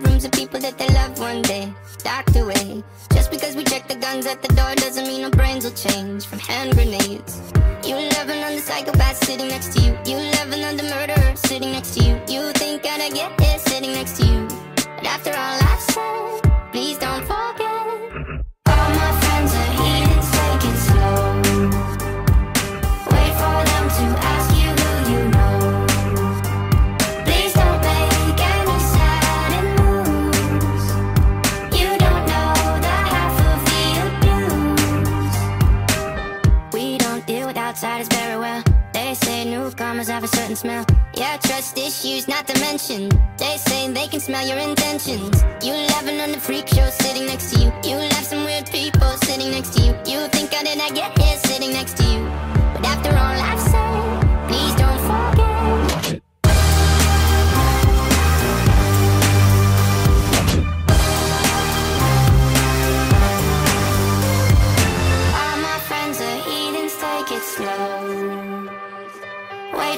Rooms of people that they love one day. Docked away. Just because we check the guns at the door doesn't mean our brains will change from hand grenades. You love another psychopath sitting next to you. You love another murderer sitting next to you. You think I'd get here sitting next to you. But after all I've said, with outsiders very well. They say newcomers have a certain smell. Yeah, trust issues not to mention. They say they can smell your intentions. You laughing on the freak show sitting next to you. You love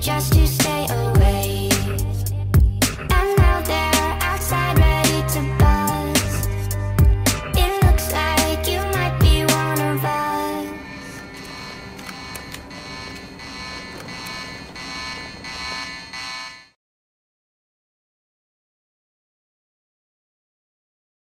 just